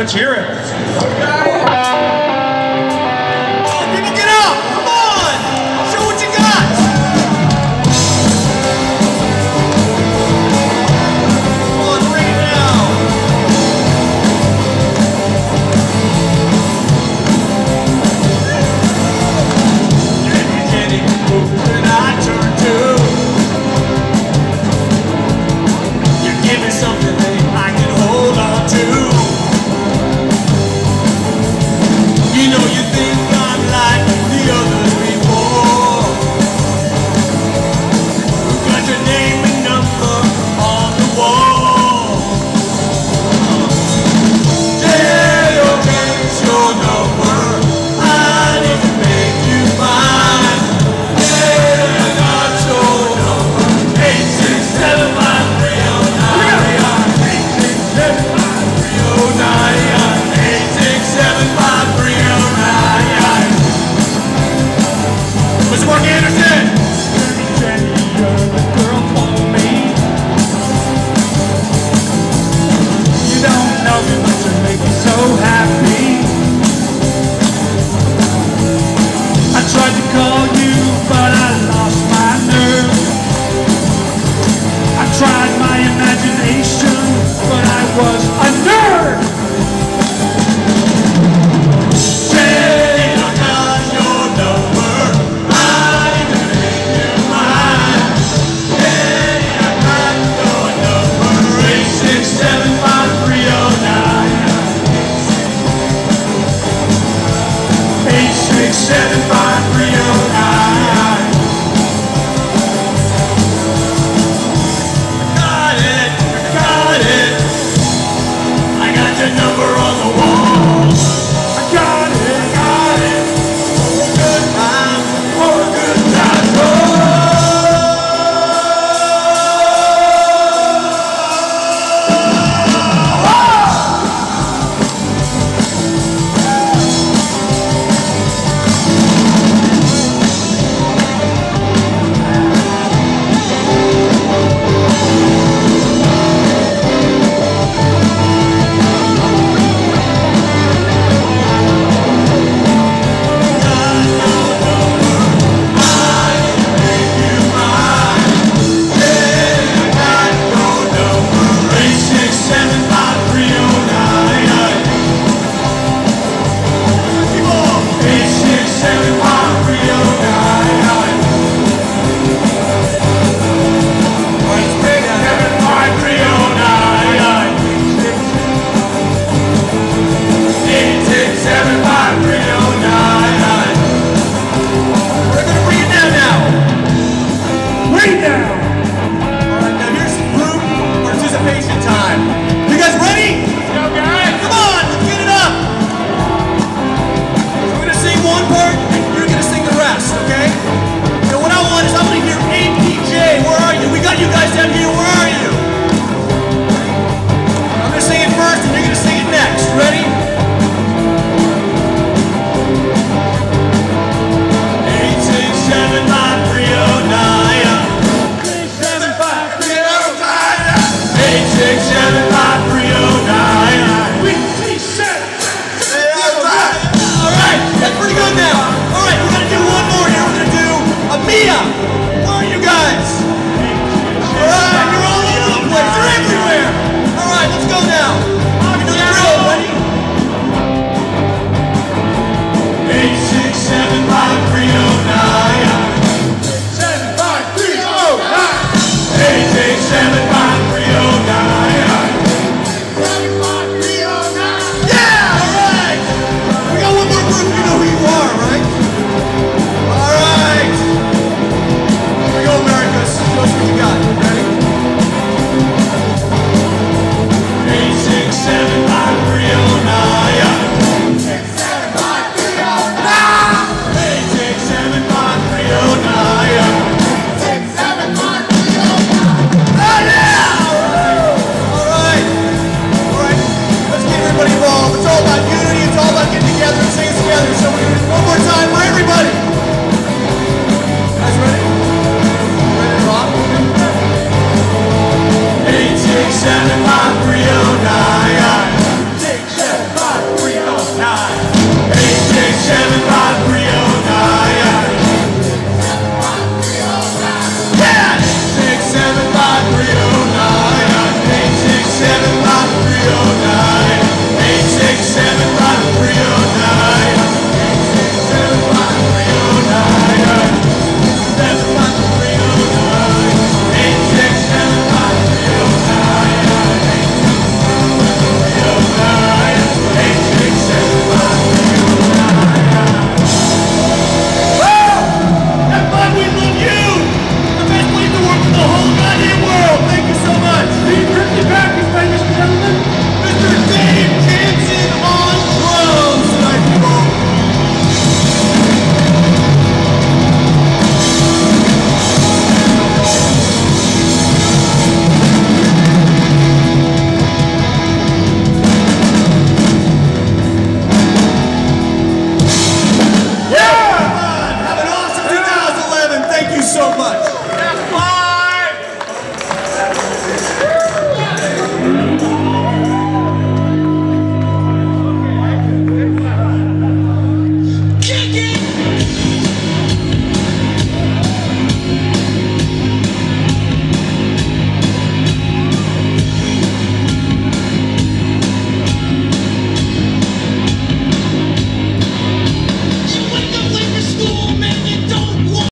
Let's hear it.